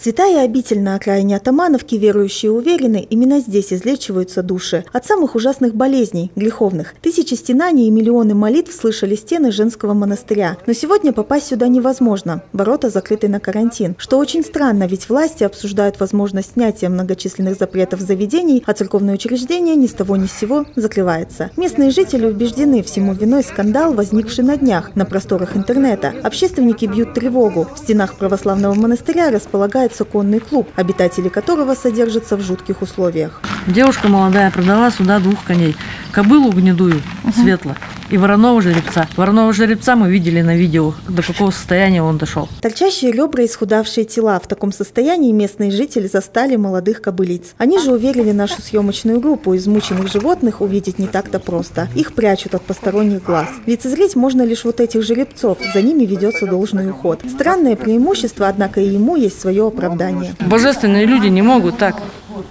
Святая обитель на окраине Атамановки верующие уверены, именно здесь излечиваются души от самых ужасных болезней, греховных. Тысячи стенаний и миллионы молитв слышали стены женского монастыря. Но сегодня попасть сюда невозможно. Ворота закрыты на карантин. Что очень странно, ведь власти обсуждают возможность снятия многочисленных запретов заведений, а церковное учреждение ни с того ни с сего закрывается. Местные жители убеждены, всему виной скандал, возникший на днях на просторах интернета. Общественники бьют тревогу. В стенах православного монастыря располагают называется конный клуб, обитатели которого содержатся в жутких условиях. Девушка молодая продала сюда двух коней. Кобылу гнедую, угу. светло, и вороного жеребца. Вороного жеребца мы видели на видео, до какого состояния он дошел. Торчащие ребра и исхудавшие тела. В таком состоянии местные жители застали молодых кобылиц. Они же уверили нашу съемочную группу, измученных животных увидеть не так-то просто. Их прячут от посторонних глаз. Лицезреть можно лишь вот этих жеребцов, за ними ведется должный уход. Странное преимущество, однако и ему есть свое оправдание. Божественные люди не могут так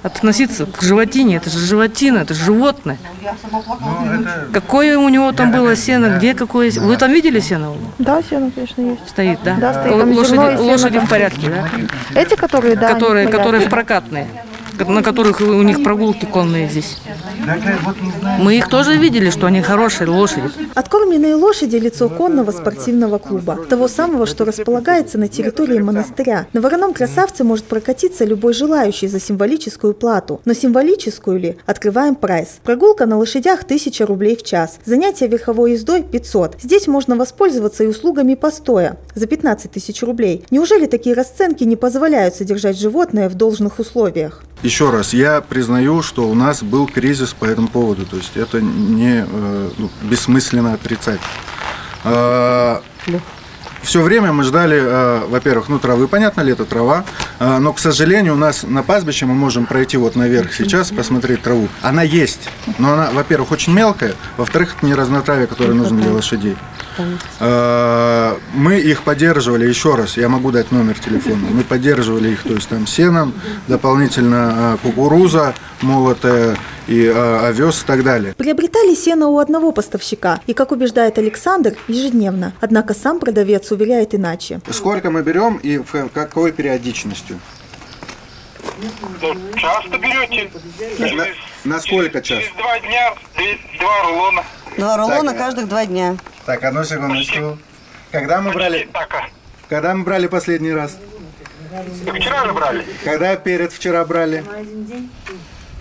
относиться к животине. Это же животина, это же животное. Какое у него там было сено, где какое... Вы там видели сено? Да, сено, конечно, есть. Стоит, да? Да, стоит. Лошади, лошади в порядке, да? Эти, которые, да. Которые, которые в прокатные на которых у них прогулки конные здесь. Мы их тоже видели, что они хорошие лошади. Откормленные лошади – лицо конного спортивного клуба. Того самого, что располагается на территории монастыря. На вороном красавце может прокатиться любой желающий за символическую плату. Но символическую ли? Открываем прайс. Прогулка на лошадях 1000 рублей в час. Занятие верховой ездой 500. Здесь можно воспользоваться и услугами постоя за 15 тысяч рублей. Неужели такие расценки не позволяют содержать животное в должных условиях? Еще раз, я признаю, что у нас был кризис по этому поводу, то есть это не э, ну, бессмысленно отрицать. Э, все время мы ждали, э, во-первых, ну травы, понятно ли, это трава, э, но, к сожалению, у нас на пастбище мы можем пройти вот наверх сейчас, посмотреть траву. Она есть, но она, во-первых, очень мелкая, во-вторых, это не разнотравие, которое нужно для лошадей. Э, мы их поддерживали, еще раз, я могу дать номер телефона, мы поддерживали их, то есть там сеном, дополнительно э, кукуруза молотая, и э, овес и так далее. Приобретали сено у одного поставщика, и, как убеждает Александр, ежедневно. Однако сам продавец уверяет иначе. Сколько мы берем и в какой периодичностью? Часто берете. На, на сколько часто? Через два дня, два рулона. Два рулона так, каждых два дня. Так, одну секундочку. Когда мы брали... Когда мы брали последний раз? Вчера же брали. Когда перед вчера брали?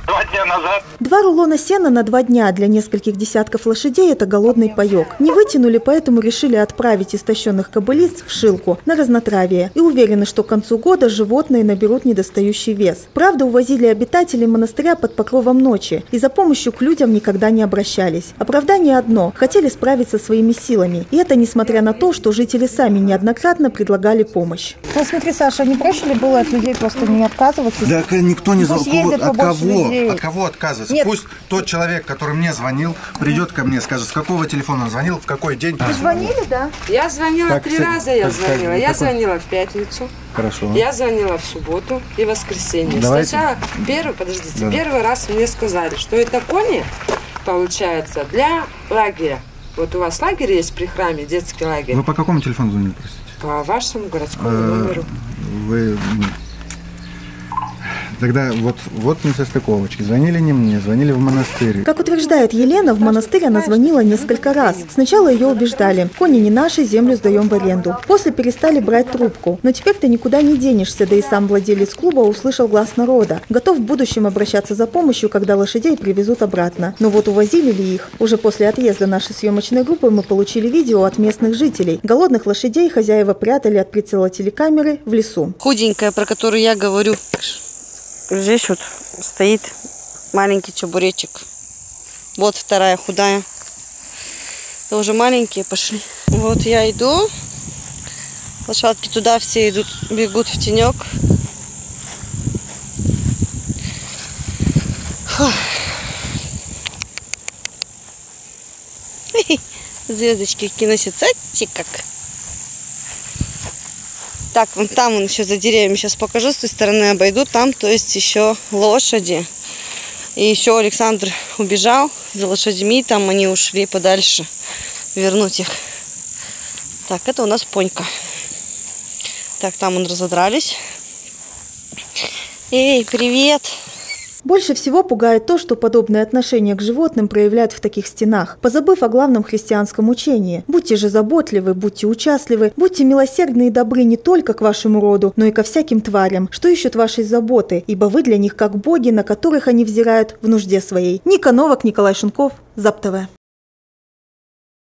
Два дня назад. Два рулона сена на два дня для нескольких десятков лошадей – это голодный паек. Не вытянули, поэтому решили отправить истощенных кобылиц в шилку на разнотравие. И уверены, что к концу года животные наберут недостающий вес. Правда, увозили обитателей монастыря под покровом ночи и за помощью к людям никогда не обращались. Оправдание одно – хотели справиться своими силами. И это несмотря на то, что жители сами неоднократно предлагали помощь. Ну смотри, Саша, не проще ли было от людей просто не отказываться? Да никто не знал, от кого людей. От кого отказываться? Нет. Пусть тот человек, который мне звонил, придет ко мне, скажет, с какого телефона он звонил, в какой день. Вы звонили, да? Я звонила так, три раза, я звонила. Я какой? звонила в пятницу. Хорошо. Я звонила в субботу и воскресенье. Давайте. Сначала первый, подождите, да. первый раз мне сказали, что это кони, получается, для лагеря. Вот у вас лагерь есть при храме, детский лагерь. Вы по какому телефону звонили, простите? По вашему городскому э, номеру. Вы Тогда вот, вот несостыковочки. Звонили не мне, звонили в монастырь. Как утверждает Елена, в монастырь она звонила несколько раз. Сначала ее убеждали. Кони не наши, землю сдаем в аренду. После перестали брать трубку. Но теперь ты никуда не денешься, да и сам владелец клуба услышал глаз народа. Готов в будущем обращаться за помощью, когда лошадей привезут обратно. Но вот увозили ли их? Уже после отъезда нашей съемочной группы мы получили видео от местных жителей. Голодных лошадей хозяева прятали от прицела телекамеры в лесу. Худенькая, про которую я говорю. Здесь вот стоит маленький чебуречек. Вот вторая худая. Это уже маленькие пошли. Вот я иду. Лошадки туда все идут, бегут в тенек. Фу. Звездочки киносицатик как. Так, вон там он еще за деревьями сейчас покажу, с той стороны обойду. Там, то есть, еще лошади. И еще Александр убежал за лошадьми, там они ушли подальше. Вернуть их. Так, это у нас понька. Так, там он разодрались. Эй, привет! Больше всего пугает то, что подобное отношение к животным проявляют в таких стенах, позабыв о главном христианском учении. Будьте же заботливы, будьте участливы, будьте милосердны и добры не только к вашему роду, но и ко всяким тварям, что ищут вашей заботы, ибо вы для них как боги, на которых они взирают в нужде своей. Ника Новак, Николай Шунков, ЗАП.